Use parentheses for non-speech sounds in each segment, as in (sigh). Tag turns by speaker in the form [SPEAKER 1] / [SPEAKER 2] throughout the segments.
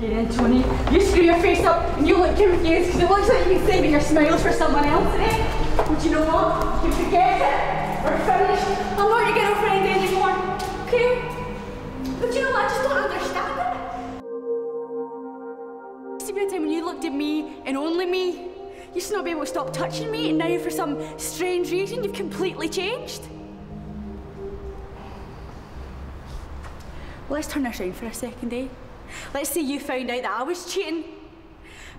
[SPEAKER 1] Get in, Tony. You screw your face up and you look confused because it looks like been saving your smiles for someone else today. But you know what? You forget it. We're finished. I'm not your girlfriend anymore. Okay? But you know what? I just don't understand it. Used to be a time when you looked at me and only me. You used to not be able to stop touching me, and now for some strange reason you've completely changed. Let's turn this around for a second, eh? Let's say you found out that I was cheating.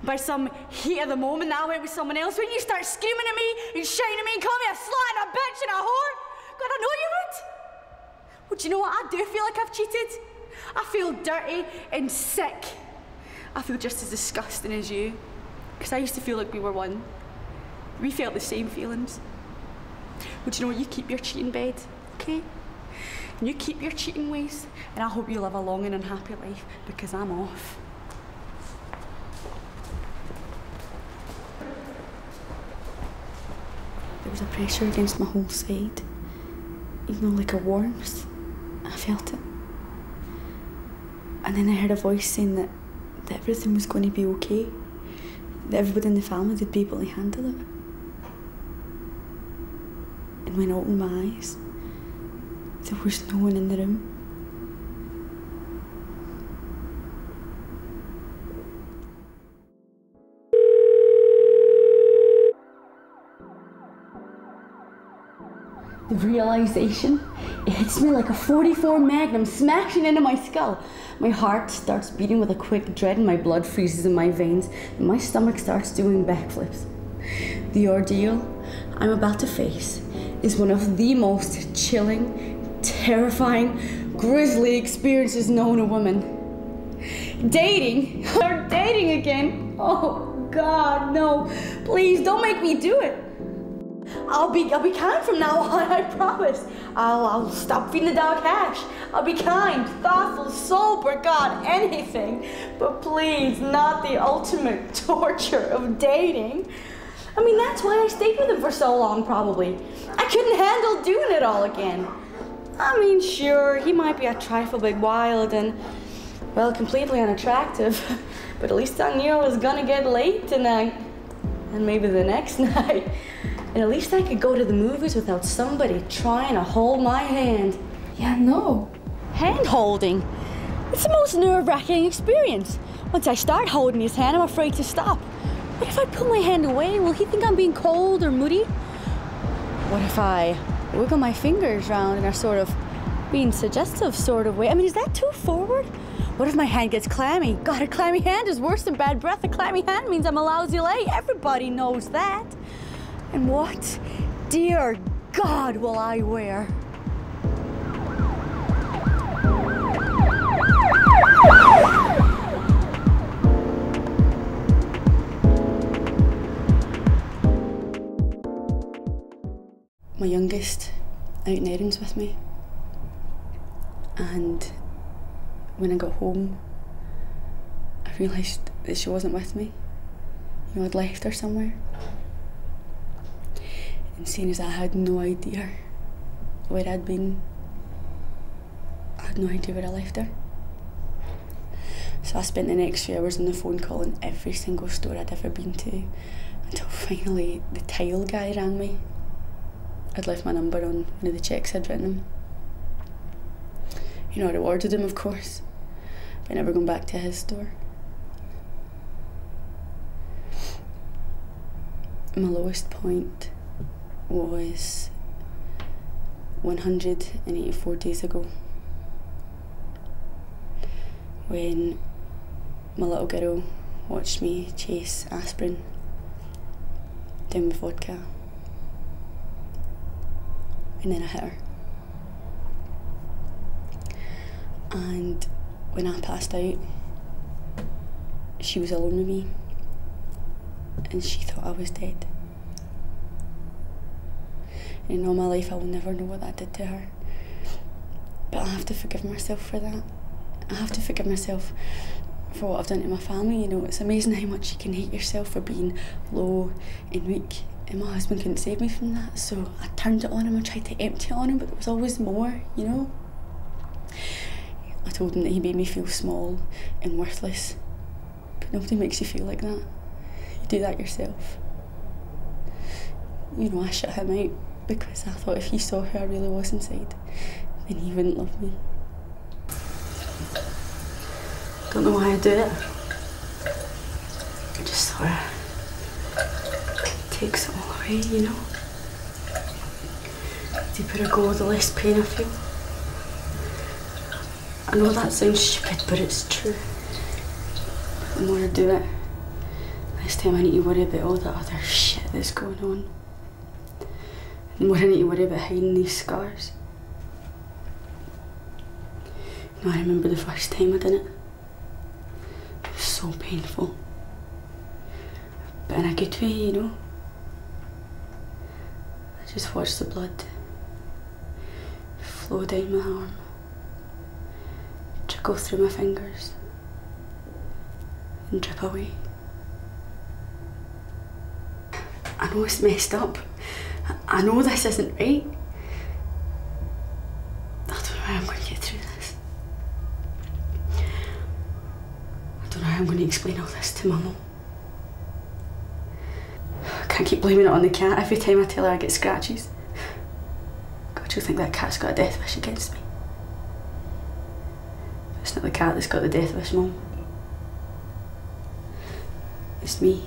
[SPEAKER 1] By some heat of the moment that I went with someone else, when you start screaming at me and shouting at me and calling me a slut and a bitch and a whore, God, I know you would. Well, do you know what? I do feel like I've cheated. I feel dirty and sick. I feel just as disgusting as you. Because I used to feel like we were one. We felt the same feelings. But you know what? You keep your cheating bed, okay? And you keep your cheating ways, and I hope you live a long and unhappy life because I'm off. There was a pressure against my whole side, you know, like a warmth. I felt it. And then I heard a voice saying that, that everything was going to be okay, that everybody in the family would be able to handle it. And when I opened my eyes, there was no one in the room. The realization, it hits me like a 44 Magnum smashing into my skull. My heart starts beating with a quick dread and my blood freezes in my veins and my stomach starts doing backflips. The ordeal I'm about to face is one of the most chilling, terrifying, grisly experiences known to woman. Dating? (laughs) Or dating again? Oh God, no. Please don't make me do it. I'll be I'll be kind from now on, (laughs) I promise. I'll I'll stop feeding the dog hash. I'll be kind, thoughtful, sober, God, anything. But please, not the ultimate (laughs) torture of dating. I mean, that's why I stayed with him for so long, probably. I couldn't handle doing it all again. I mean, sure, he might be a trifle bit wild and, well, completely unattractive, (laughs) but at least I knew I was gonna get late tonight. And maybe the next (laughs) night. And at least I could go to the movies without somebody trying to hold my hand.
[SPEAKER 2] Yeah, no.
[SPEAKER 1] Hand holding? It's the most nerve wracking experience. Once I start holding his hand, I'm afraid to stop. What if I pull my hand away? Will he think I'm being cold or moody? What if I wiggle my fingers around in a sort of being suggestive sort of way? I mean, is that too forward? What if my hand gets clammy? God, a clammy hand is worse than bad breath. A clammy hand means I'm a lousy lay. Everybody knows that. And what, dear God, will I wear? My youngest out in Erin's with me. And when I got home, I realised that she wasn't with me. You know, I'd left her somewhere. And seeing as I had no idea where I'd been, I had no idea where I left her. So I spent the next few hours on the phone calling every single store I'd ever been to until finally the tile guy rang me. I'd left my number on one of the checks I'd written him. You know, I rewarded him, of course, I never gone back to his store. My lowest point was 184 days ago when my little girl watched me chase aspirin down with vodka and then I hit her. And when I passed out, she was alone with me and she thought I was dead. In all my life, I will never know what that did to her. But I have to forgive myself for that. I have to forgive myself for what I've done to my family. You know, it's amazing how much you can hate yourself for being low and weak. And my husband couldn't save me from that, so I turned it on him and tried to empty it on him, but there was always more, you know? I told him that he made me feel small and worthless. But nobody makes you feel like that. You do that yourself. You know, I shut him out because I thought if he saw who I really was inside, then he wouldn't love me. Don't know why I do it. I just of takes it all away, you know. The deeper I go, the less pain I feel. I know that sounds stupid, but it's true. The more I do it, the less time I need to worry about all that other shit that's going on. The more I need to worry about hiding these scars. You know, I remember the first time I did it. It was so painful. But in a good way, you know. Just watch the blood flow down my arm, trickle through my fingers, and drip away. I know it's messed up. I know this isn't right. I don't know how I'm going to get through this. I don't know how I'm going to explain all this to my mum. I keep blaming it on the cat every time I tell her I get scratches. God, you think that cat's got a death wish against me. It's not the cat that's got the death wish, Mum. It's me.